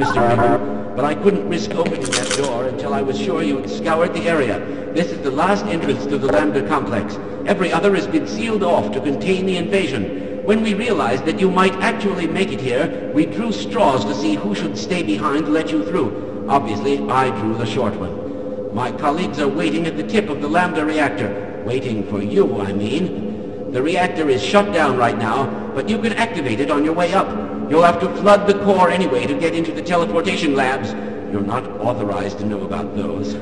Mr. Freeman, but I couldn't risk opening that door until I was sure you had scoured the area. This is the last entrance to the Lambda complex. Every other has been sealed off to contain the invasion. When we realized that you might actually make it here, we drew straws to see who should stay behind to let you through. Obviously, I drew the short one. My colleagues are waiting at the tip of the Lambda reactor. Waiting for you, I mean. The reactor is shut down right now, but you can activate it on your way up. You'll have to flood the core anyway to get into the teleportation labs. You're not authorized to know about those.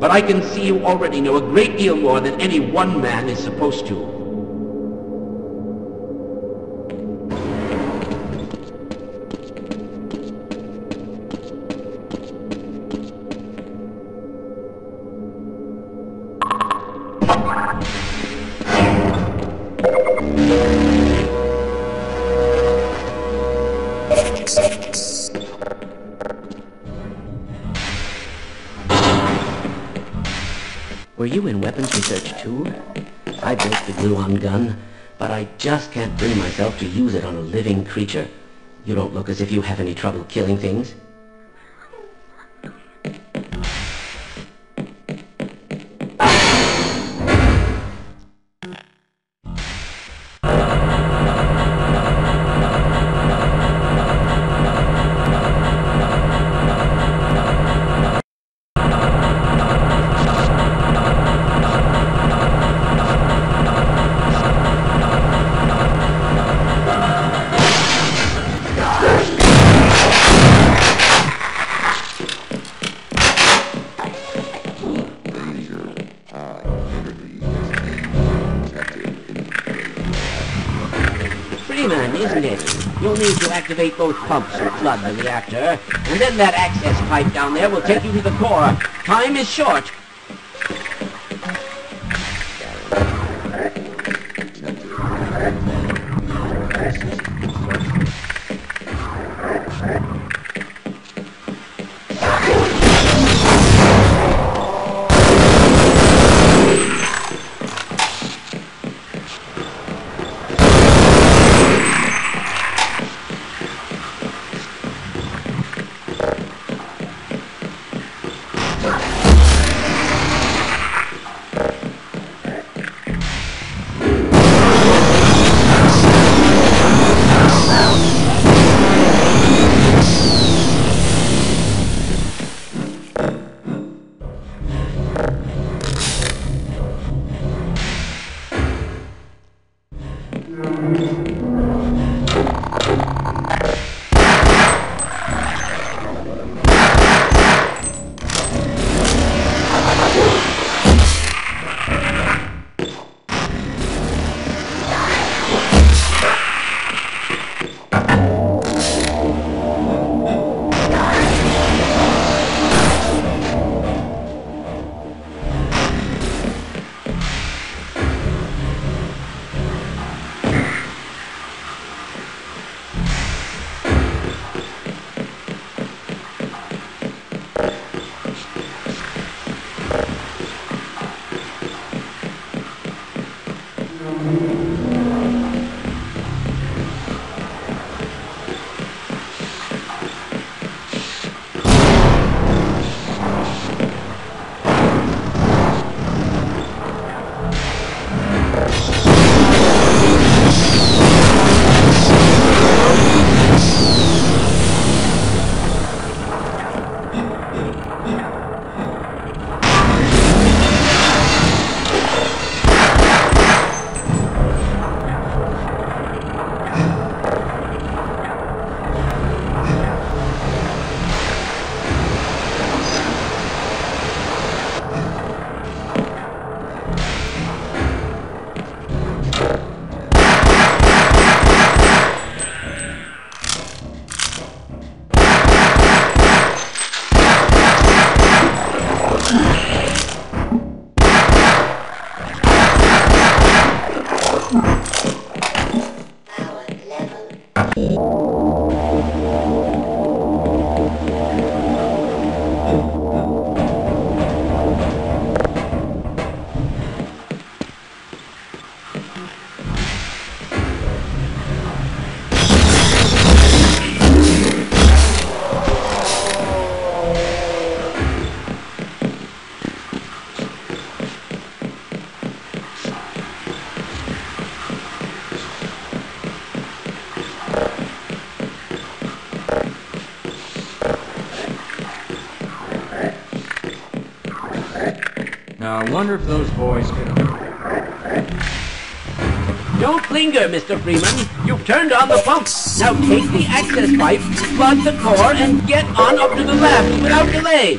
But I can see you already know a great deal more than any one man is supposed to. Were you in weapons research too? I built the gluon gun, but I just can't bring myself to use it on a living creature. You don't look as if you have any trouble killing things. Need to activate both pumps to flood the reactor, and then that access pipe down there will take you to the core. Time is short. Oh. I wonder if those boys could... Don't linger, Mr. Freeman. You've turned on the pump. Now take the access pipe, plug the core, and get on up to the lab without delay.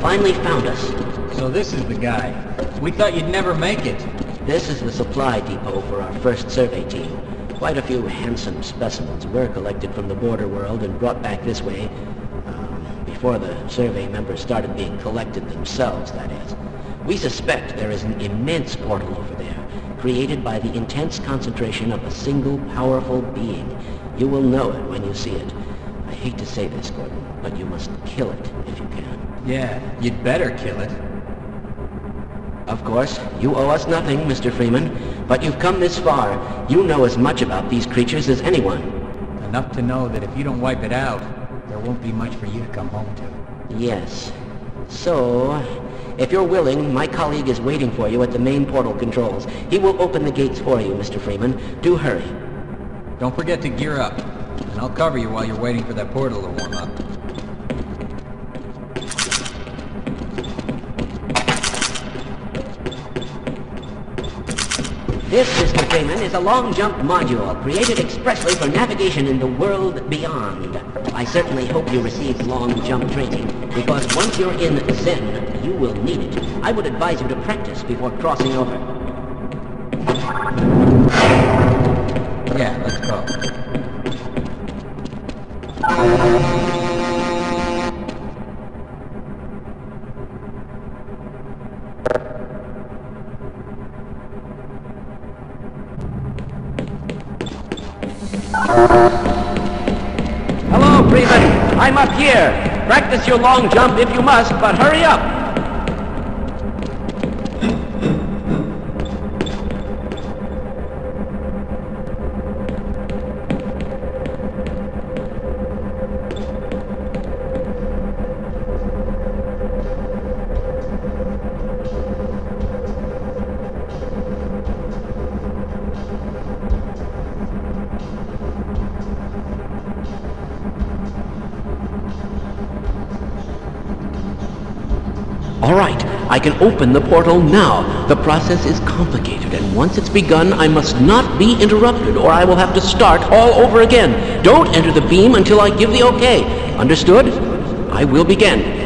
Finally found us. So this is the guy. We thought you'd never make it. This is the supply depot for our first survey team. Quite a few handsome specimens were collected from the border world and brought back this way, um, before the survey members started being collected themselves, that is. We suspect there is an immense portal over there, created by the intense concentration of a single powerful being. You will know it when you see it. I hate to say this, Gordon, but you must kill it if you can. Yeah, you'd better kill it. Of course, you owe us nothing, Mr. Freeman, but you've come this far. You know as much about these creatures as anyone. Enough to know that if you don't wipe it out, there won't be much for you to come home to. Yes. So, if you're willing, my colleague is waiting for you at the main portal controls. He will open the gates for you, Mr. Freeman. Do hurry. Don't forget to gear up, and I'll cover you while you're waiting for that portal to warm up. This, Mr. Freeman, is a long jump module created expressly for navigation in the world beyond. I certainly hope you received long jump training, because once you're in Xen, you will need it. I would advise you to practice before crossing over. Here. Practice your long jump if you must, but hurry up. I can open the portal now. The process is complicated, and once it's begun, I must not be interrupted, or I will have to start all over again. Don't enter the beam until I give the okay. Understood? I will begin.